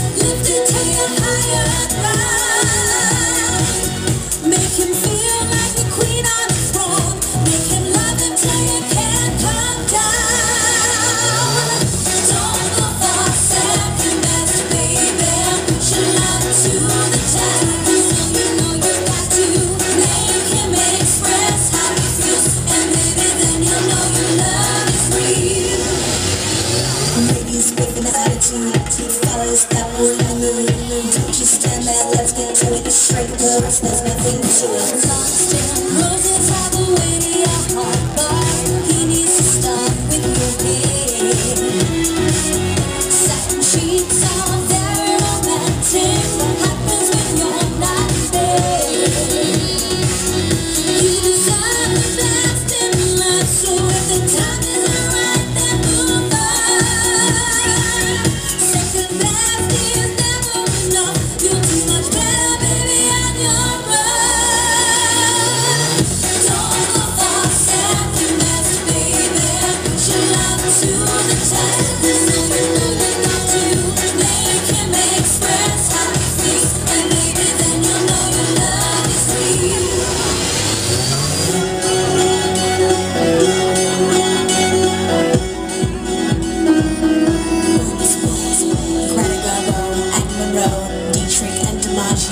lift your higher ground. Ladies with an attitude, fellas that were in. Don't you stand there, let's get to it. Straight words, there's nothing to it.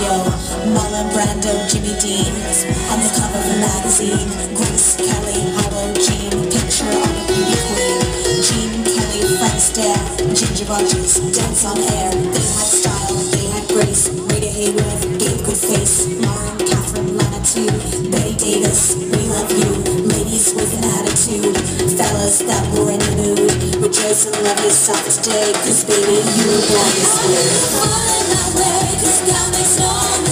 DiMaggio, Marlon Brando, Jimmy Dean, on the cover of a magazine, Grace Kelly, Hollow Jean, picture of a beauty queen, Jean Kelly, Fred Astaire, Ginger Rogers, dance on air, they had style, they had grace, Rita Hayworth, gave good face, Lauren, Catherine, Lana too, Betty Davis, we love you, ladies with an attitude, fellas that were in the mood, rejoice and love yourself today, cause baby, you were born this way. Falling that way,